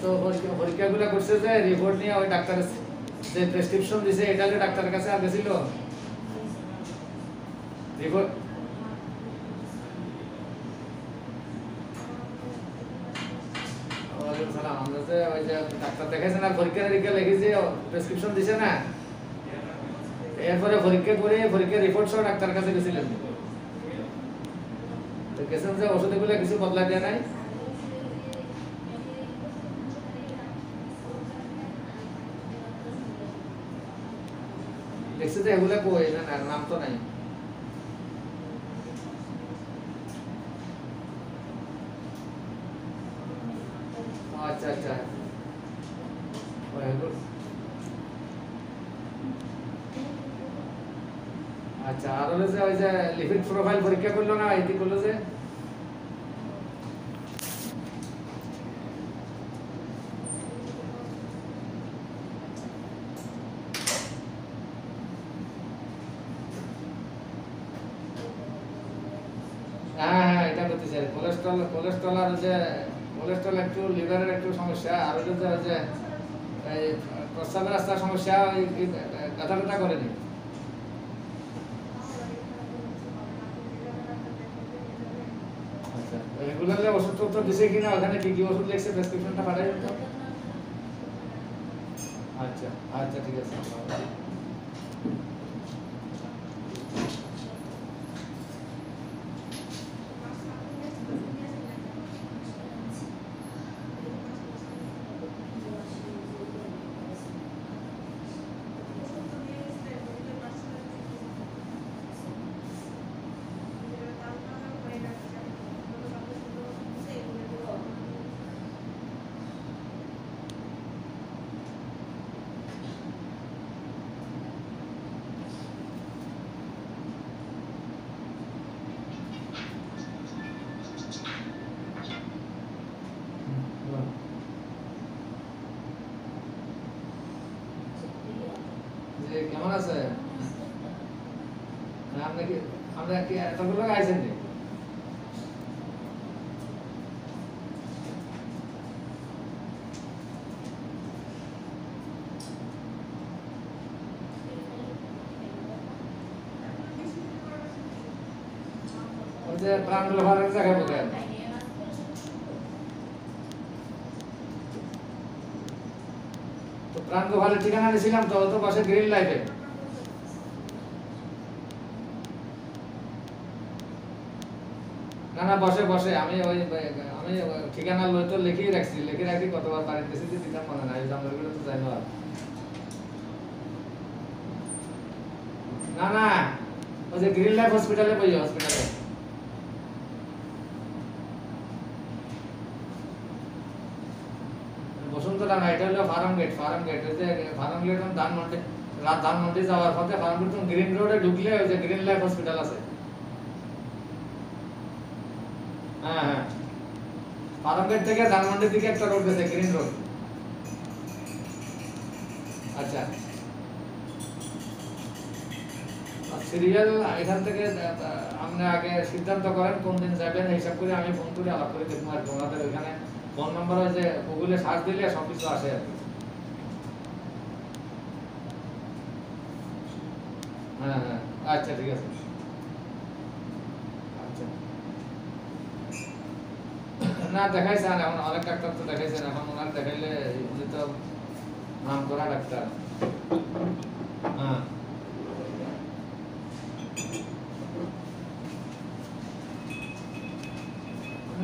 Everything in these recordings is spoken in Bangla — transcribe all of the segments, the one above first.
তো পরীক্ষা- পরীক্ষাগুলো করছে যে রিপোর্ট নিয়ে ওই ডাক্তার যে প্রেসক্রিপশন দিছে এটা যে ডাক্তারের কাছে আর গেছিল রিপোর্ট সালাম। দিছে না। এরপরে পরীক্ষা করে পরীক্ষার রিপোর্ট সহ ডাক্তার কাছে গেছিলেন। তো গেছেন কিছু বদলা দেয় নাই। দেখছি যে এগুলা কই না, নাম তো নাই। আচ্ছা আচ্ছা। আচ্ছা আর হলো যে ওই যে লিপিড প্রোফাইল পরীক্ষা করল না এটি করল যে? হ্যাঁ হ্যাঁ এটা করতে চাই। কোলেস্ট্রল কোলেস্ট্রল আর যে কোলেস্ট্রল একটু লিভারের একটু সমস্যা, আর হলো যে প্রস্রাবের রাস্তার সমস্যা ওই গাথা গাথা করেনি। আচ্ছা রেগুলারলি ওষুধ টষুধ দিছে কিনা, ওখানে কি কি ওষুধ লিখছে প্রেসক্রিপশনটা পাঠাই তো আচ্ছা আচ্ছা ঠিক আছে। যে কেমন আছে? না, আপনি কি আমরা কি এতগুলো আইছেন নি ওই যে প্রাণগুলো ভালো জায়গায় বোঝেন প্রাণ ঠিকানা দিয়েছিলাম তো তো পাশে গ্রিন লাইফে। না না, বসে বসে। আমি ওই, আমি ঠিকানা লই তো লিখেই রাখছি। লিখে রাখি, কতবার বাড়িতে এসেছি দিতাম মনে নাই। আমরা ওগুলো তো জানি না না না, ওই যে গ্রিন লাইফ হসপিটালে বই হসপিটালে না এটা হলো Farm Gate Farm Gate. Dhanmondi যাওয়ার পথে ফার্ম গেট গ্রিন রোডে ঢুকলে ওই যে গ্রিন লাইফ হসপিটাল আছে। হ্যাঁ হ্যাঁ। ফার্ম দিকে একটা রোড গেছে গ্রিন রোড আচ্ছা। সিরিয়াল এখান থেকে আপনি আগে সিদ্ধান্ত করেন কোন দিন যাবেন হিসাব করে আমি ফোন করে আলাপ করে দেখব আর ওনাদের ওইখানে ফোন নম্বর আছে গুগলে সার্চ দিলে সব কিছু আসে আর হ্যাঁ হ্যাঁ আচ্ছা ঠিক আছে। আচ্ছা। না দেখাইছেন এখন অনেক ডাক্তার তো দেখাইছেন, এখন ওনার দেখাইলে উনি তো নাম করা ডাক্তার। হ্যাঁ।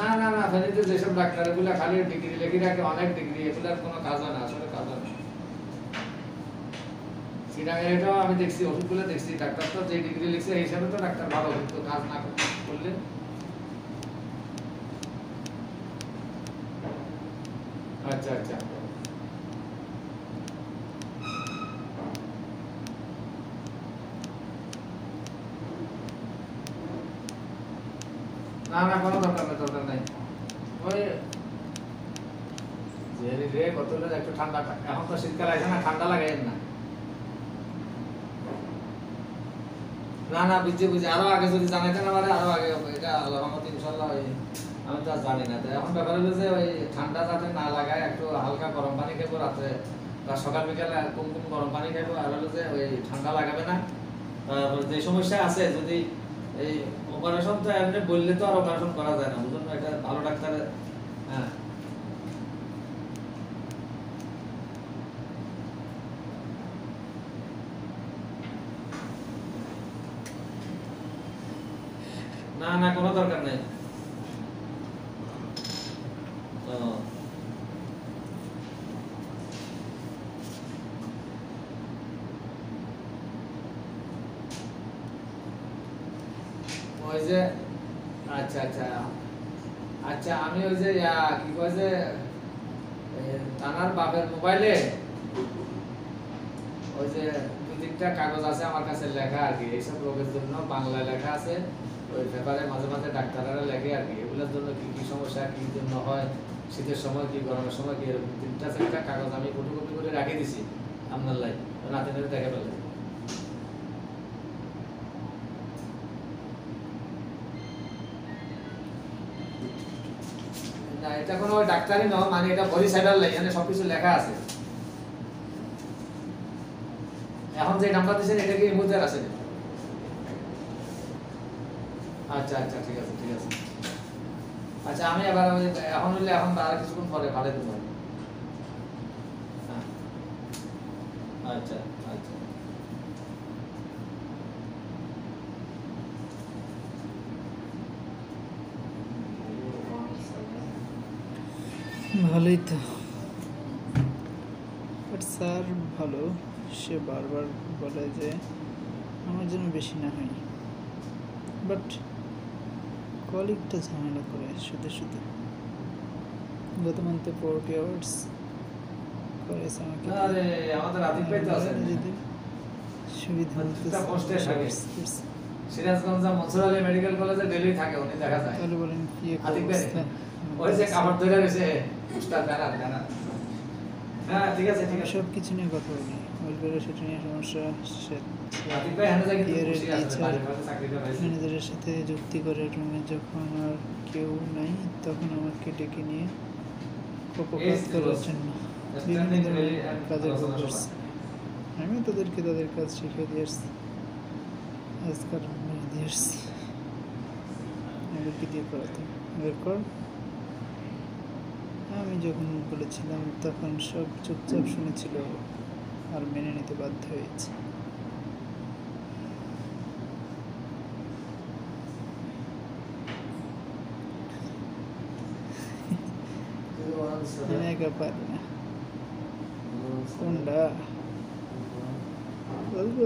না না না ফেনীতে যেসব ডাক্তার, এগুলা খালি ডিগ্রি লেগে রাখে, অনেক ডিগ্রি, এগুলার কোনো কাজ হয় না, আসলে কাজ হয় না। এটাও আমি দেখছি, ওষুধগুলো দেখছি, ডাক্তার তো যে ডিগ্রি লিখছে এই হিসাবে তো ডাক্তার ভালো, কিন্তু কাজ না করলে আচ্ছা আচ্ছা না না, কোনো দরকার নেই দরকার নেই। ওই যে রে কত হলে একটু ঠান্ডা, এখন তো শীতকাল আছে না, ঠান্ডা লাগে না। না না, বুঝছি বুঝছি। আরও আগে যদি জানাইতেন আমার, আরও আগে, এটা আল্লাহ ইনশাল্লাহ ওই, আমি তো জানি না। তো এখন ব্যাপার হলো যে ওই ঠান্ডা যাতে না লাগায়, একটু হালকা গরম পানি খাব রাতে, বা সকাল বিকালে কুম কুম গরম পানি খাব আর হলো যে ওই ঠান্ডা লাগাবে না। তারপর যে সমস্যা আছে, যদি এই অপারেশন তো এমনি বললে তো আর অপারেশন করা যায় না বুঝুন এটা ভালো ডাক্তার হ্যাঁ। না না, কোনো দরকার নেই। ওই যে আচ্ছা আচ্ছা আচ্ছা আমি ওই যে কি কয় যে এ, তানার বাপের মোবাইলে ওই যে দু তিনটা কাগজ আছে আমার কাছে লেখা আর কি এইসব রোগের জন্য বাংলা লেখা আছে। ওই পেপারে মাঝে মাঝে ডাক্তাররা লেখে আর কি এগুলোর জন্য কি কি সমস্যা কি জন্য হয় শীতের সময় কি গরমের সময় কি এরকম তিনটা চারটা কাগজ আমি ফটোকপি করে রাখি দিছি আপনার লাই নাতিনের দেখে ফেলে না এটা কোনো ডাক্তারি নয় মানে এটা বডি সাইডার লাই, এখানে সবকিছু লেখা আছে। এখন যে নাম্বার দিয়েছেন, এটা কি মুদ্রার আছে? আচ্ছা আচ্ছা ঠিক আছে ঠিক আছে। আচ্ছা আমি এবার এখন হইলে এখন আর কিছুক্ষণ পরে ভালো দেবো হ্যাঁ। আচ্ছা আচ্ছা। ভালোই তো। বাট স্যার ভালো। সে বারবার বলে যে আমার জন্য বেশি না হয় বাট কলিগটা ঝামেলা করে শুধু শুধু গত মান্থে ফোরটি আওয়ার্স করেছে আমাকে। সুবিধা করছে। সিরাজগঞ্জ মনসুর আলী মেডিকেল কলেজে ডেলি থাকে উনি দেখা যায়। তাহলে বলেন কি অবস্থা? ওই যে কাপড় ধরে রয়েছে উস্তাদ ব্যানার ব্যানার হ্যাঁ ঠিক আছে ঠিক আছে। সব কিছু নিয়ে কথা বলি। সেটা নিয়ে সমস্যা ম্যানেজারের সাথে যুক্তি করে রুমে যখন আর কেউ নাই তখন আমাকে ডেকে নিয়ে করার জন্য কাজের আমি তাদেরকে তাদের কাজ শিখিয়ে দিয়ে আসছি। আজকাল দিয়ে আসছি। আমাদেরকে দিয়ে করাতে এবার কর। আমি যখন বলেছিলাম তখন সব চুপচাপ শুনেছিল আর মেনে নিতে বাধ্য হয়েছে। আমি একা পারি। না কোনটা? বলব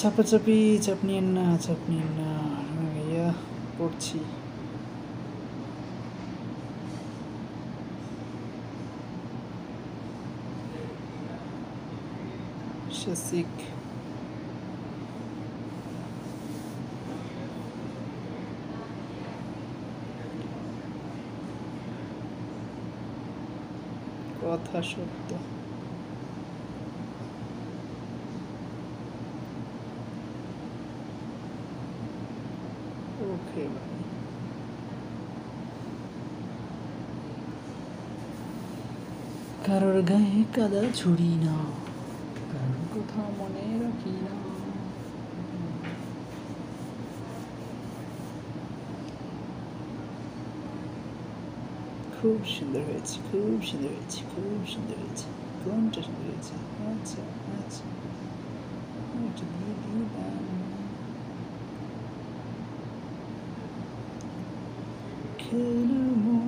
চাপাচাপি চাপ নিয়েন না চাপ নিয়েন না। ভাইয়া পড়ছি। শিখ কথা সত্য। ওকে ভাই কারোর গায়ে কাদা ছুড়ি না কারোর কথা মনে রাখি না খুব সুন্দর হয়েছে খুব সুন্দর হয়েছে খুব সুন্দর হয়েছে কোনটা সুন্দর হয়েছে আচ্ছা আচ্ছা ওইটা দিয়ে দিলাম খেলো মন